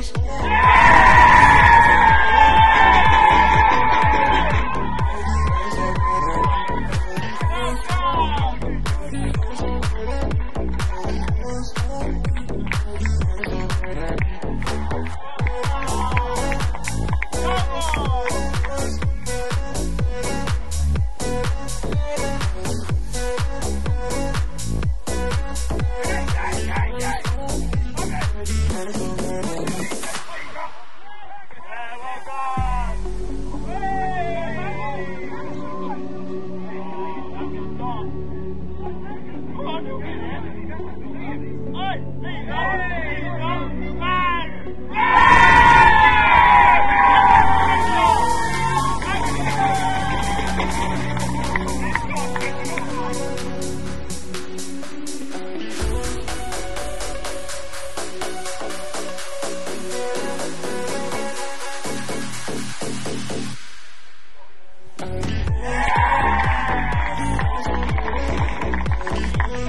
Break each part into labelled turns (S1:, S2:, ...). S1: use.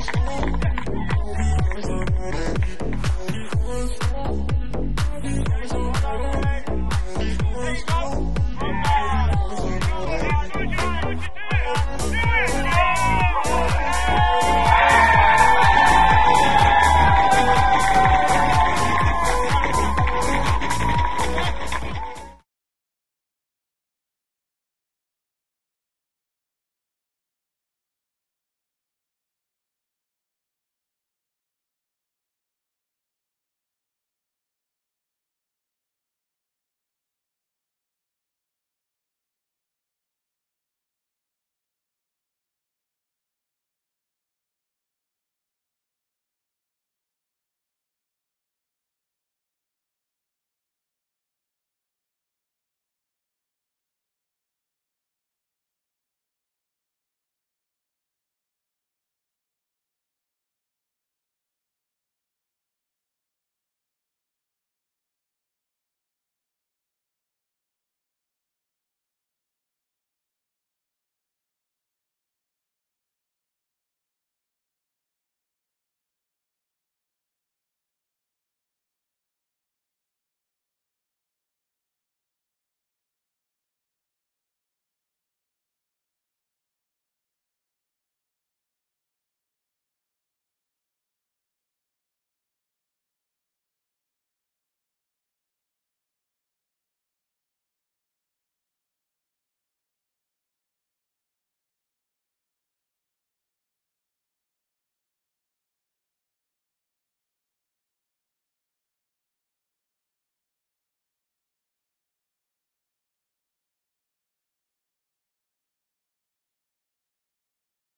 S2: Thank you.